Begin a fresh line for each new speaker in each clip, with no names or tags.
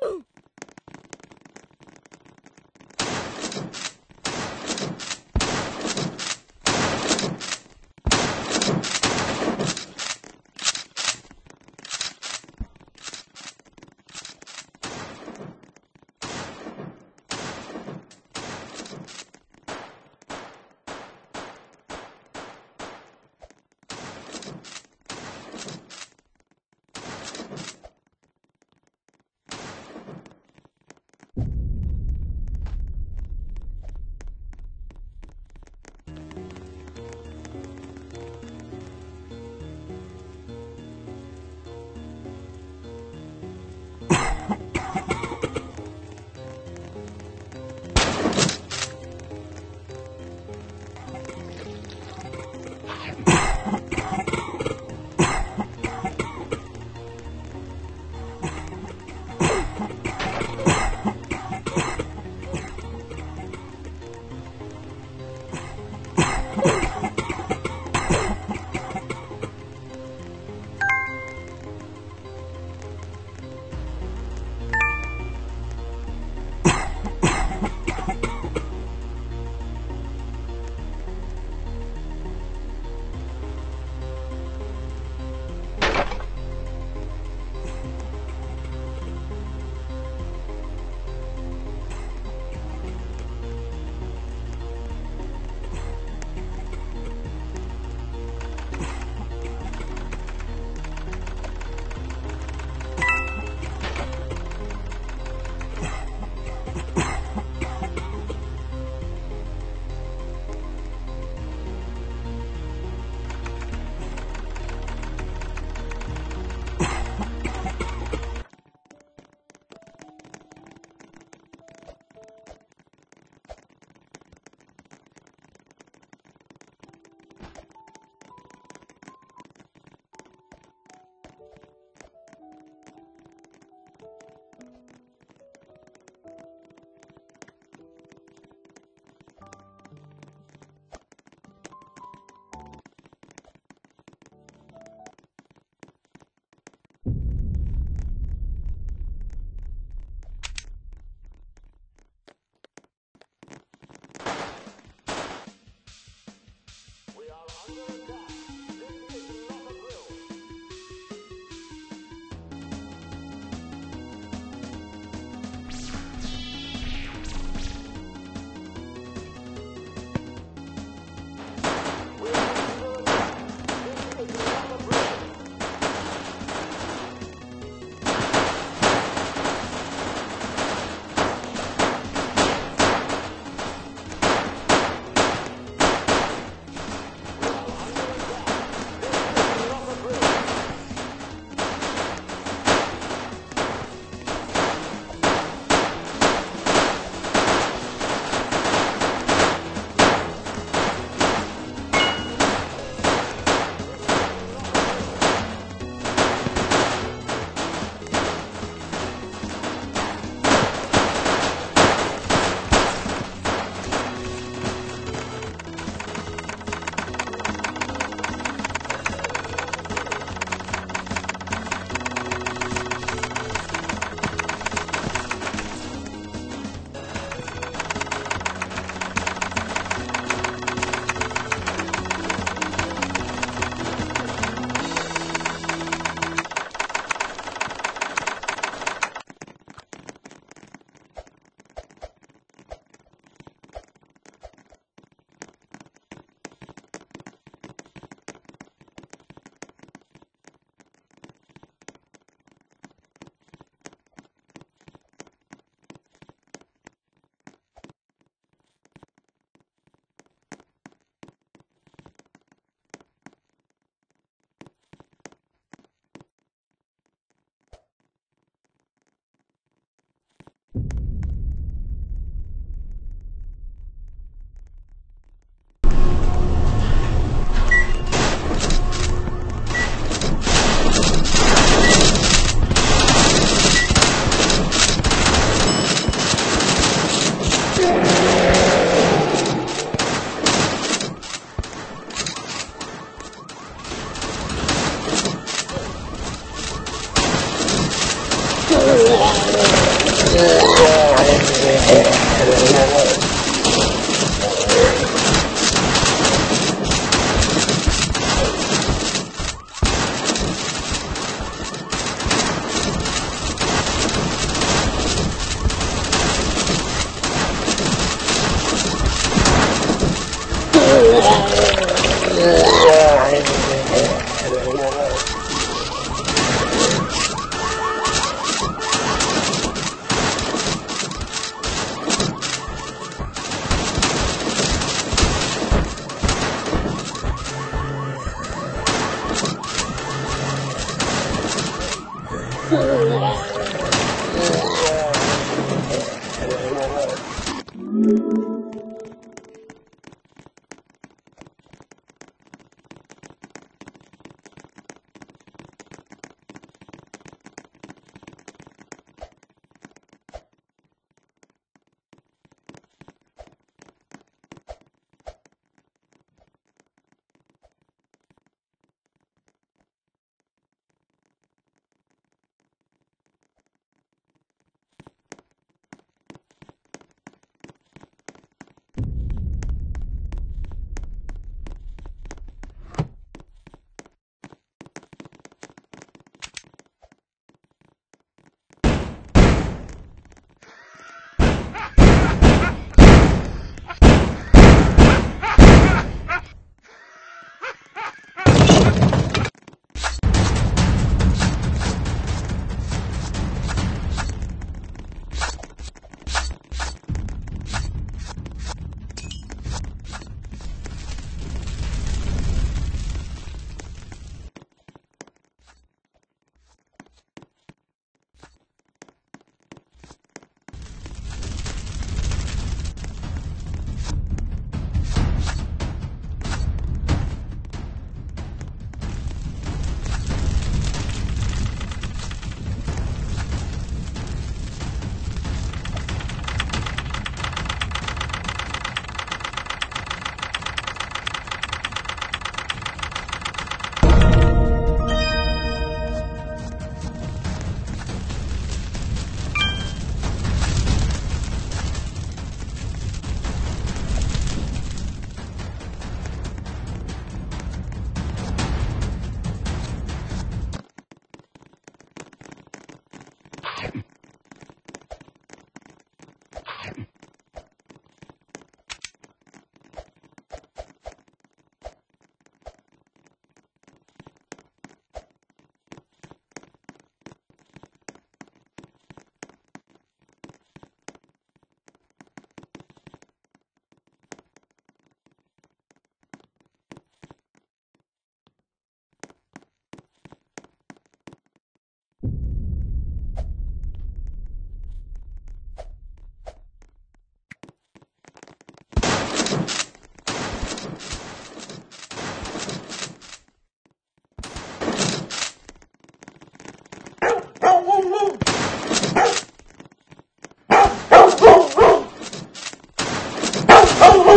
Boom.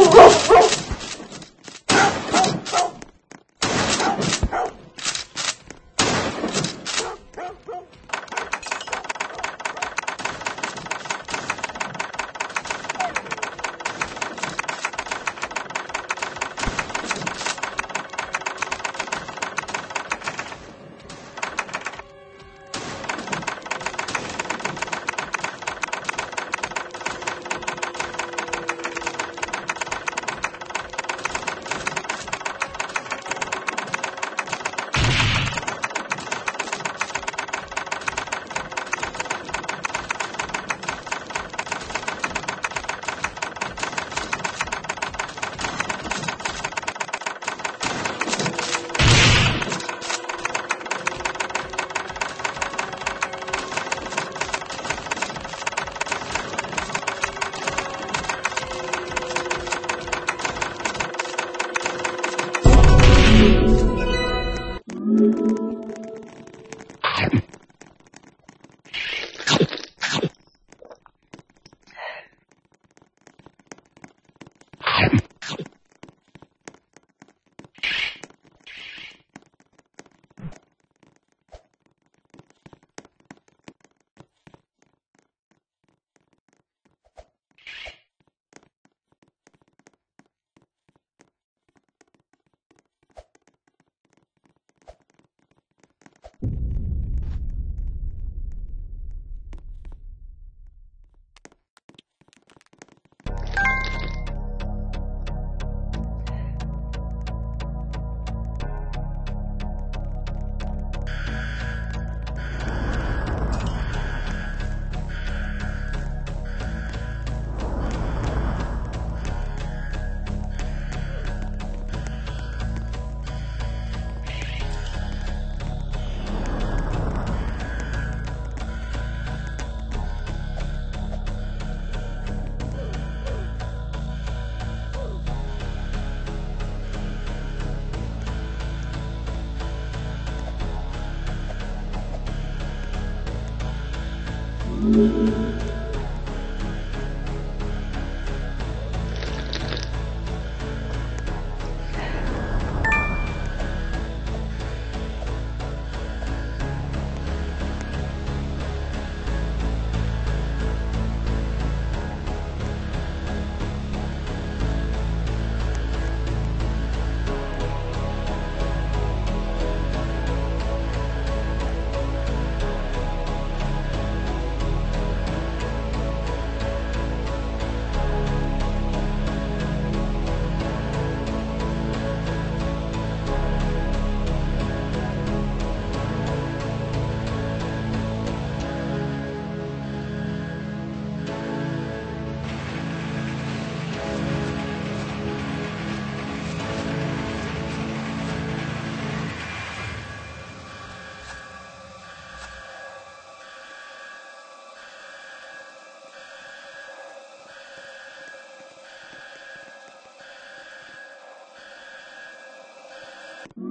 Let's go!